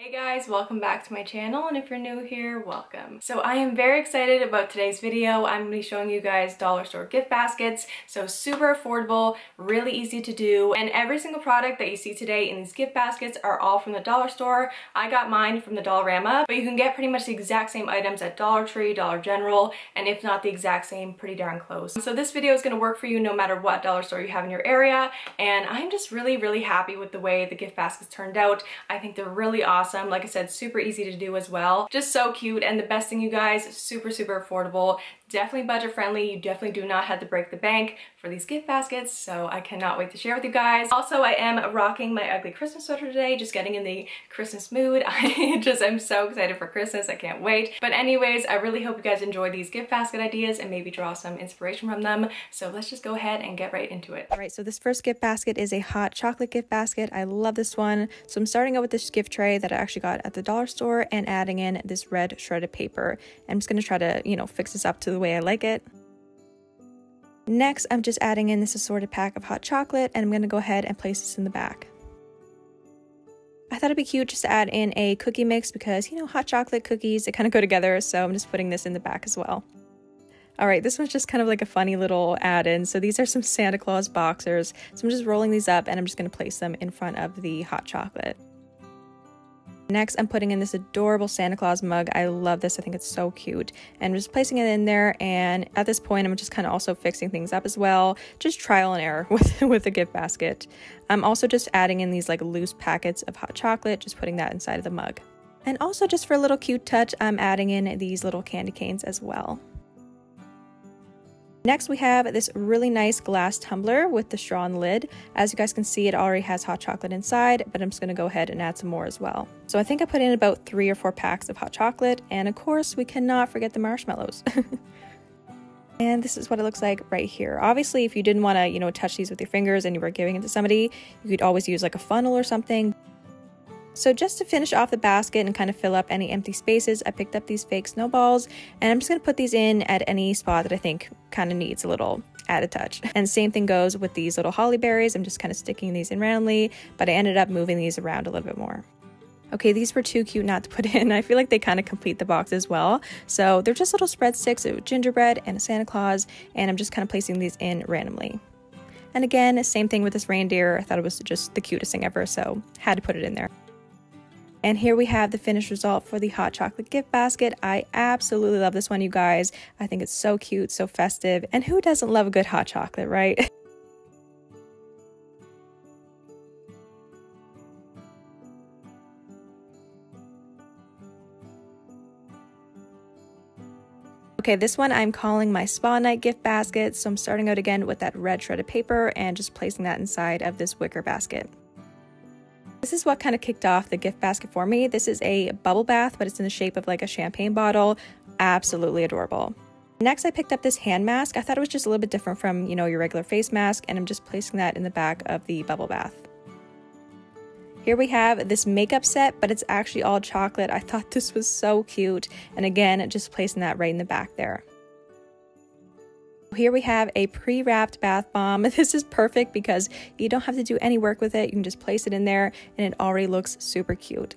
Hey guys, welcome back to my channel and if you're new here, welcome. So I am very excited about today's video. I'm going to be showing you guys dollar store gift baskets. So super affordable, really easy to do, and every single product that you see today in these gift baskets are all from the dollar store. I got mine from the Dollarama, but you can get pretty much the exact same items at Dollar Tree, Dollar General, and if not the exact same, pretty darn close. So this video is going to work for you no matter what dollar store you have in your area, and I'm just really, really happy with the way the gift baskets turned out. I think they're really awesome awesome. Like I said, super easy to do as well. Just so cute. And the best thing, you guys, super, super affordable definitely budget friendly. You definitely do not have to break the bank for these gift baskets, so I cannot wait to share with you guys. Also, I am rocking my ugly Christmas sweater today, just getting in the Christmas mood. I just am so excited for Christmas. I can't wait. But anyways, I really hope you guys enjoy these gift basket ideas and maybe draw some inspiration from them. So let's just go ahead and get right into it. All right, so this first gift basket is a hot chocolate gift basket. I love this one. So I'm starting out with this gift tray that I actually got at the dollar store and adding in this red shredded paper. I'm just gonna try to, you know, fix this up to the way I like it. Next, I'm just adding in this assorted pack of hot chocolate and I'm going to go ahead and place this in the back. I thought it'd be cute just to add in a cookie mix because, you know, hot chocolate cookies, they kind of go together, so I'm just putting this in the back as well. All right, this one's just kind of like a funny little add-in. So these are some Santa Claus boxers. So I'm just rolling these up and I'm just going to place them in front of the hot chocolate. Next, I'm putting in this adorable Santa Claus mug. I love this. I think it's so cute. And just placing it in there. And at this point, I'm just kind of also fixing things up as well. Just trial and error with, with the gift basket. I'm also just adding in these like loose packets of hot chocolate, just putting that inside of the mug. And also just for a little cute touch, I'm adding in these little candy canes as well. Next, we have this really nice glass tumbler with the straw and lid. As you guys can see, it already has hot chocolate inside, but I'm just going to go ahead and add some more as well. So I think I put in about three or four packs of hot chocolate, and of course, we cannot forget the marshmallows. And this is what it looks like right here. Obviously, if you didn't want to, you know, touch these with your fingers and you were giving it to somebody, you could always use like a funnel or something. So just to finish off the basket and kind of fill up any empty spaces, I picked up these fake snowballs and I'm just going to put these in at any spot that I think kind of needs a little added touch. And same thing goes with these little holly berries. I'm just kind of sticking these in randomly, but I ended up moving these around a little bit more. Okay, these were too cute not to put in. I feel like they kind of complete the box as well. So they're just little spread sticks of gingerbread and a Santa Claus, and I'm just kind of placing these in randomly. And again, same thing with this reindeer. I thought it was just the cutest thing ever, so had to put it in there. And here we have the finished result for the hot chocolate gift basket. I absolutely love this one, you guys. I think it's so cute, so festive, and who doesn't love a good hot chocolate, right? Okay, this one I'm calling my spa night gift basket. So I'm starting out again with that red shredded paper and just placing that inside of this wicker basket. This is what kind of kicked off the gift basket for me. This is a bubble bath, but it's in the shape of like a champagne bottle. Absolutely adorable. Next, I picked up this hand mask. I thought it was just a little bit different from, you know, your regular face mask, and I'm just placing that in the back of the bubble bath. Here we have this makeup set, but it's actually all chocolate. I thought this was so cute. And again, just placing that right in the back there. Here we have a pre-wrapped bath bomb. This is perfect because you don't have to do any work with it. You can just place it in there and it already looks super cute.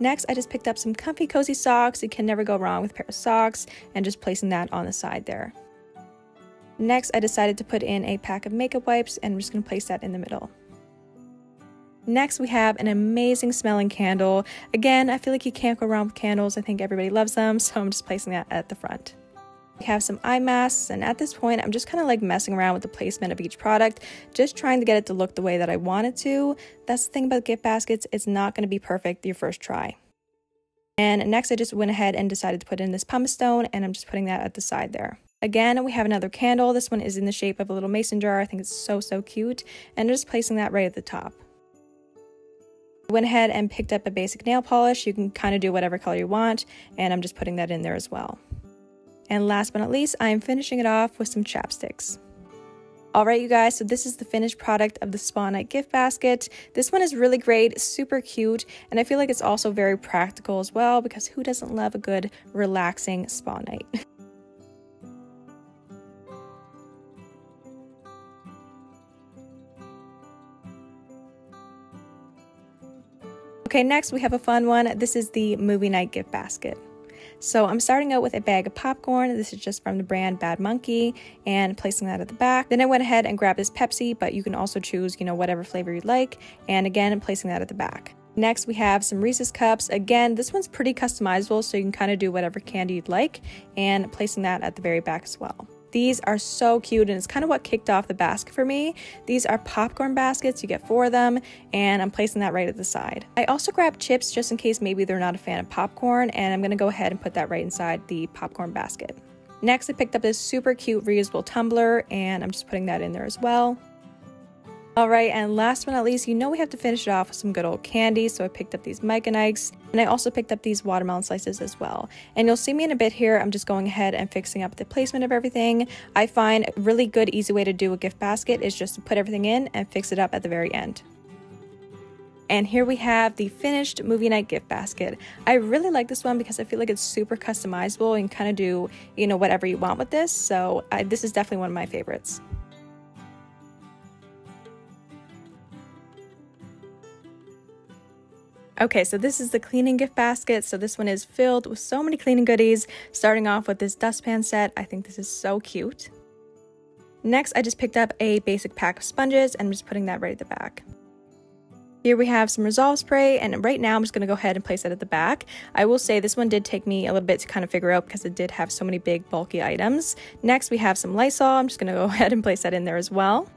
Next, I just picked up some comfy cozy socks. You can never go wrong with a pair of socks and just placing that on the side there. Next, I decided to put in a pack of makeup wipes and I'm just going to place that in the middle. Next, we have an amazing smelling candle. Again, I feel like you can't go wrong with candles. I think everybody loves them, so I'm just placing that at the front. We have some eye masks, and at this point, I'm just kind of like messing around with the placement of each product, just trying to get it to look the way that I want it to. That's the thing about gift baskets, it's not going to be perfect your first try. And next, I just went ahead and decided to put in this pumice stone, and I'm just putting that at the side there. Again, we have another candle. This one is in the shape of a little mason jar. I think it's so, so cute. And I'm just placing that right at the top. Went ahead and picked up a basic nail polish. You can kind of do whatever color you want, and I'm just putting that in there as well. And last but not least, I am finishing it off with some chapsticks. Alright you guys, so this is the finished product of the Spa Night gift basket. This one is really great, super cute, and I feel like it's also very practical as well because who doesn't love a good relaxing spa night? Okay, next we have a fun one. This is the movie night gift basket. So I'm starting out with a bag of popcorn. This is just from the brand Bad Monkey and placing that at the back. Then I went ahead and grabbed this Pepsi, but you can also choose, you know, whatever flavor you'd like. And again, placing that at the back. Next, we have some Reese's Cups. Again, this one's pretty customizable, so you can kind of do whatever candy you'd like and placing that at the very back as well. These are so cute and it's kind of what kicked off the basket for me. These are popcorn baskets, you get four of them, and I'm placing that right at the side. I also grabbed chips just in case maybe they're not a fan of popcorn, and I'm gonna go ahead and put that right inside the popcorn basket. Next, I picked up this super cute reusable tumbler, and I'm just putting that in there as well. All right, and last but not least, you know we have to finish it off with some good old candy, so I picked up these Mike and Ikes, and I also picked up these watermelon slices as well. And you'll see me in a bit here, I'm just going ahead and fixing up the placement of everything. I find a really good, easy way to do a gift basket is just to put everything in and fix it up at the very end. And here we have the finished movie night gift basket. I really like this one because I feel like it's super customizable and kind of do, you know, whatever you want with this. So I, this is definitely one of my favorites. Okay, so this is the cleaning gift basket. So this one is filled with so many cleaning goodies, starting off with this dustpan set. I think this is so cute. Next, I just picked up a basic pack of sponges and I'm just putting that right at the back. Here we have some Resolve spray, and right now I'm just going to go ahead and place it at the back. I will say this one did take me a little bit to kind of figure out because it did have so many big bulky items. Next, we have some Lysol. I'm just going to go ahead and place that in there as well.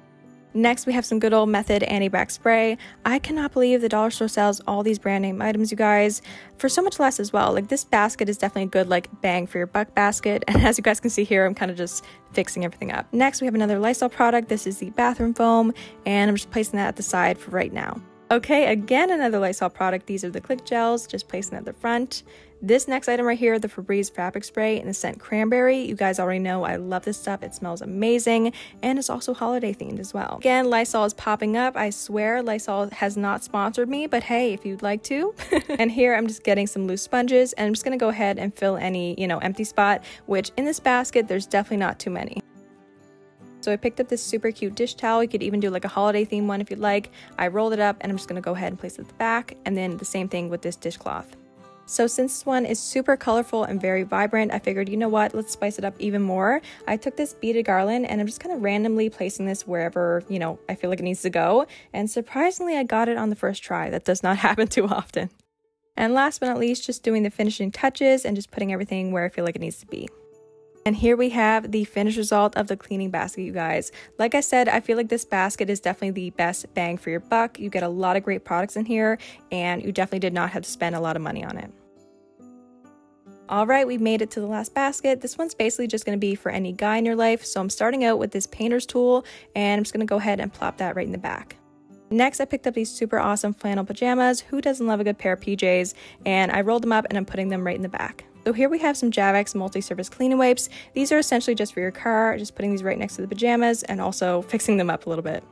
Next, we have some good old Method anti-bac spray. I cannot believe the dollar store sells all these brand name items, you guys, for so much less as well. Like this basket is definitely a good like bang for your buck basket. And as you guys can see here, I'm kind of just fixing everything up. Next, we have another Lysol product. This is the bathroom foam, and I'm just placing that at the side for right now. Okay, again, another Lysol product. These are the click gels, just placing at the front. This next item right here, the Febreze fabric spray in the scent cranberry. You guys already know I love this stuff. It smells amazing and it's also holiday themed as well. Again, Lysol is popping up. I swear Lysol has not sponsored me, but hey, if you'd like to. and here I'm just getting some loose sponges and I'm just gonna go ahead and fill any, you know, empty spot, which in this basket, there's definitely not too many. So I picked up this super cute dish towel. You could even do like a holiday theme one if you'd like. I rolled it up and I'm just gonna go ahead and place it at the back. And then the same thing with this dishcloth. So since this one is super colorful and very vibrant, I figured, you know what, let's spice it up even more. I took this beaded garland and I'm just kind of randomly placing this wherever, you know, I feel like it needs to go. And surprisingly, I got it on the first try. That does not happen too often. And last but not least, just doing the finishing touches and just putting everything where I feel like it needs to be. And here we have the finished result of the cleaning basket, you guys. Like I said, I feel like this basket is definitely the best bang for your buck. You get a lot of great products in here, and you definitely did not have to spend a lot of money on it. All right, we've made it to the last basket. This one's basically just going to be for any guy in your life. So I'm starting out with this painter's tool, and I'm just going to go ahead and plop that right in the back. Next, I picked up these super awesome flannel pajamas. Who doesn't love a good pair of PJs? And I rolled them up and I'm putting them right in the back. So here we have some Javex multi-surface cleaning wipes. These are essentially just for your car, just putting these right next to the pajamas and also fixing them up a little bit.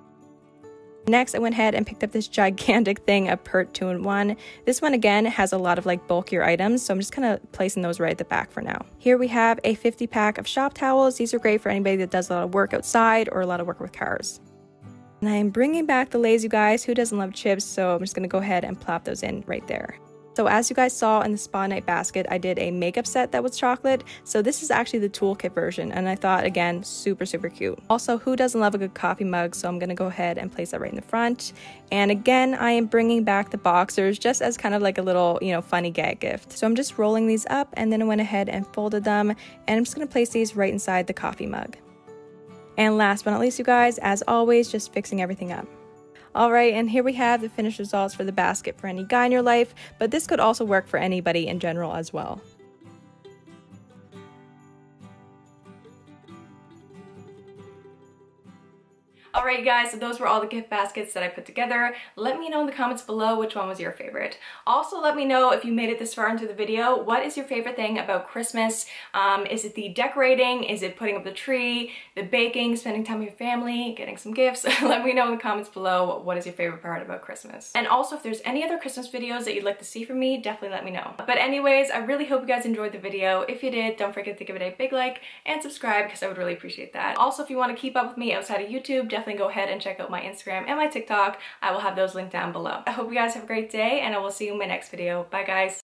Next, I went ahead and picked up this gigantic thing of Pert 2-in-1. This one, again, has a lot of like bulkier items, so I'm just kind of placing those right at the back for now. Here we have a 50 pack of shop towels. These are great for anybody that does a lot of work outside or a lot of work with cars. And I'm bringing back the Lay's, you guys. Who doesn't love chips? So I'm just going to go ahead and plop those in right there. So as you guys saw in the spa night basket, I did a makeup set that was chocolate. So this is actually the toolkit version. And I thought, again, super, super cute. Also, who doesn't love a good coffee mug? So I'm to go ahead and place that right in the front. And again, I am bringing back the boxers just as kind of like a little, you know, funny gag gift. So I'm just rolling these up and then I went ahead and folded them. And I'm just to place these right inside the coffee mug. And last but not least, you guys, as always, just fixing everything up. Alright, and here we have the finished results for the basket for any guy in your life, but this could also work for anybody in general as well. Alright guys, so those were all the gift baskets that I put together. Let me know in the comments below which one was your favorite. Also let me know if you made it this far into the video, what is your favorite thing about Christmas? Um, is it the decorating? Is it putting up the tree? The baking? Spending time with your family? Getting some gifts? let me know in the comments below what is your favorite part about Christmas. And also if there's any other Christmas videos that you'd like to see from me, definitely let me know. But anyways, I really hope you guys enjoyed the video. If you did, don't forget to give it a big like and subscribe because I would really appreciate that. Also, if you want to keep up with me outside of YouTube, definitely definitely go ahead and check out my Instagram and my TikTok. I will have those linked down below. I hope you guys have a great day and I will see you in my next video. Bye guys.